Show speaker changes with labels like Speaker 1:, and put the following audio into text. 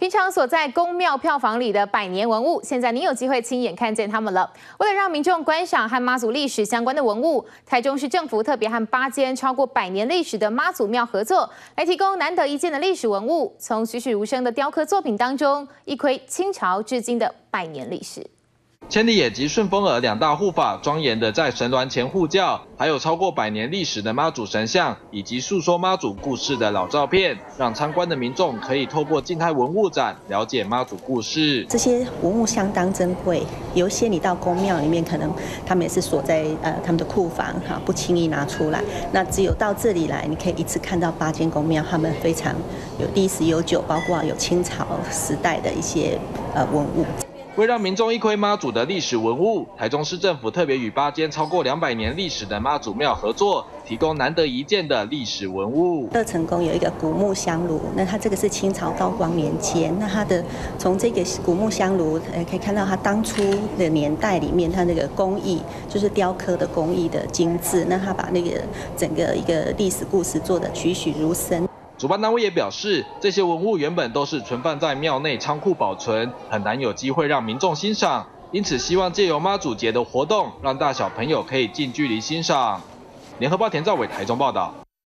Speaker 1: 平常所在宫庙票房里的百年文物，现在你有机会亲眼看见它们了。为了让民众观赏和妈祖历史相关的文物，台中市政府特别和八间超过百年历史的妈祖庙合作，来提供难得一见的历史文物。从栩栩如生的雕刻作品当中，一窥清朝至今的百年历史。
Speaker 2: 千里眼及顺风耳两大护法庄严的在神銮前护教，还有超过百年历史的妈祖神像，以及诉说妈祖故事的老照片，让参观的民众可以透过静态文物展了解妈祖故事。
Speaker 3: 这些文物相当珍贵，有一些你到宫庙里面，可能他们也是锁在呃他们的库房哈，不轻易拿出来。那只有到这里来，你可以一次看到八间宫庙，他们非常有历史悠久，包括有清朝时代的一些呃文物。
Speaker 2: 为让民众一窥妈祖的历史文物，台中市政府特别与八间超过两百年历史的妈祖庙合作，提供难得一见的历史文物。
Speaker 3: 乐成宫有一个古木香炉，那它这个是清朝道光年间，那它的从这个古木香炉，呃，可以看到它当初的年代里面，它那个工艺就是雕刻的工艺的精致，那它把那个整个一个历史故事做的栩栩如生。
Speaker 2: 主办单位也表示，这些文物原本都是存放在庙内仓库保存，很难有机会让民众欣赏，因此希望借由妈祖节的活动，让大小朋友可以近距离欣赏。联合报田兆伟台中报道。